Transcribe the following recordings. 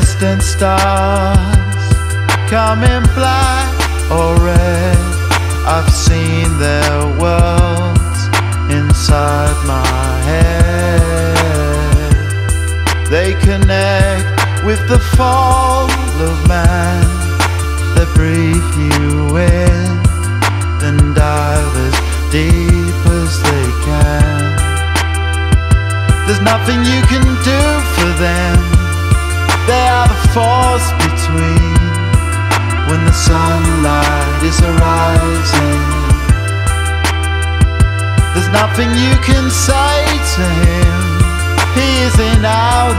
distant stars come in black or red. I've seen their worlds inside my head. They connect with the fall of man. They breathe you in, then dive as deep as they can. There's nothing you can do for them. They are the force between when the sunlight is arising. There's nothing you can say to him. He is in outer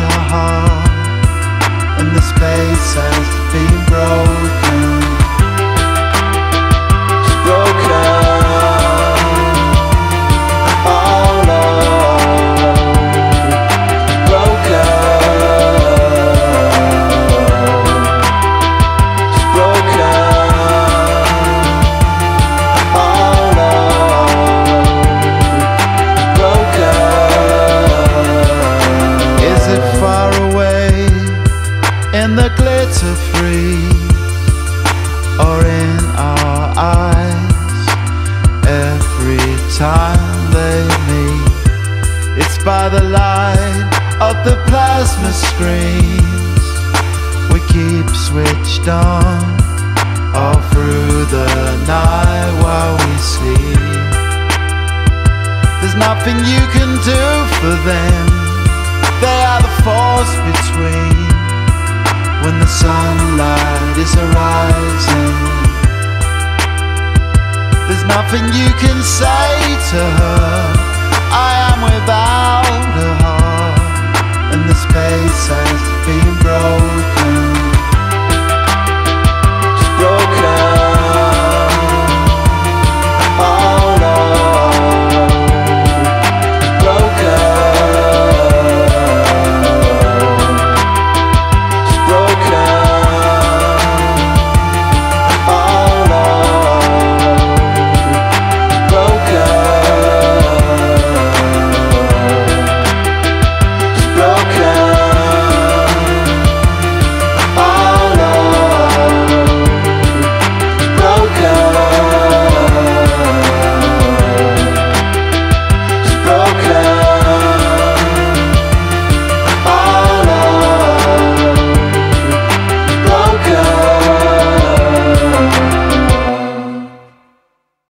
free or in our eyes every time they meet? It's by the light of the plasma screens we keep switched on all through the night while we sleep. There's nothing you can do for them. They are the force between sunlight is arising. There's nothing you can say to her.